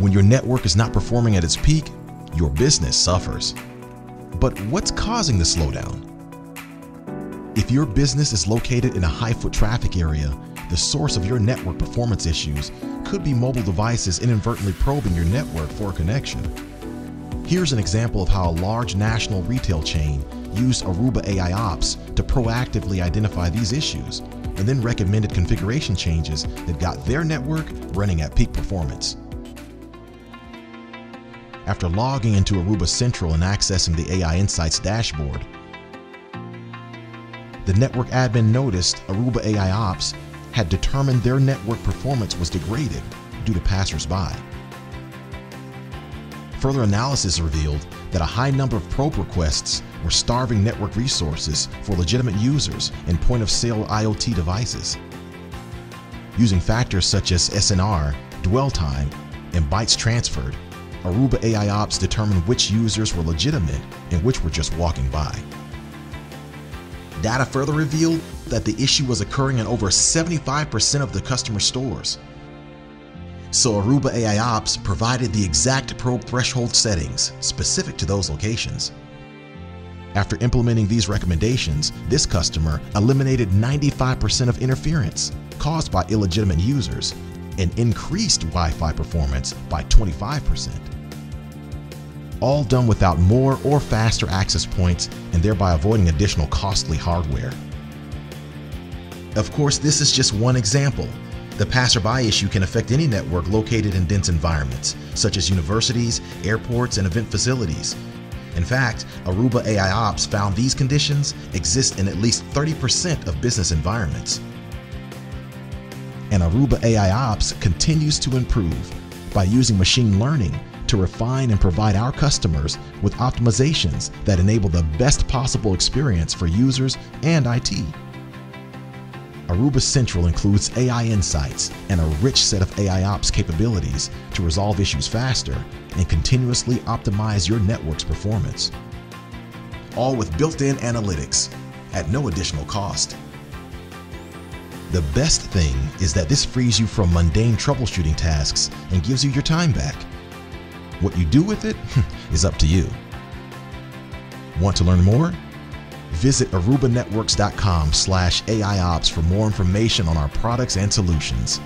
When your network is not performing at its peak, your business suffers. But what's causing the slowdown? If your business is located in a high foot traffic area, the source of your network performance issues could be mobile devices inadvertently probing your network for a connection. Here's an example of how a large national retail chain used Aruba AI Ops to proactively identify these issues and then recommended configuration changes that got their network running at peak performance. After logging into Aruba Central and accessing the AI Insights dashboard, the network admin noticed Aruba AI Ops had determined their network performance was degraded due to passersby. Further analysis revealed that a high number of probe requests were starving network resources for legitimate users and point of sale IoT devices. Using factors such as SNR, dwell time, and bytes transferred, Aruba AI Ops determined which users were legitimate and which were just walking by. Data further revealed that the issue was occurring in over 75% of the customer stores. So Aruba AI Ops provided the exact probe threshold settings specific to those locations. After implementing these recommendations, this customer eliminated 95% of interference caused by illegitimate users and increased Wi-Fi performance by 25%. All done without more or faster access points and thereby avoiding additional costly hardware. Of course, this is just one example. The passerby issue can affect any network located in dense environments, such as universities, airports, and event facilities. In fact, Aruba AI Ops found these conditions exist in at least 30% of business environments. And Aruba AI Ops continues to improve by using machine learning to refine and provide our customers with optimizations that enable the best possible experience for users and IT. Aruba Central includes AI insights and a rich set of AI ops capabilities to resolve issues faster and continuously optimize your network's performance. All with built-in analytics at no additional cost. The best thing is that this frees you from mundane troubleshooting tasks and gives you your time back. What you do with it is up to you. Want to learn more? Visit arubanetworks.com slash AIOps for more information on our products and solutions.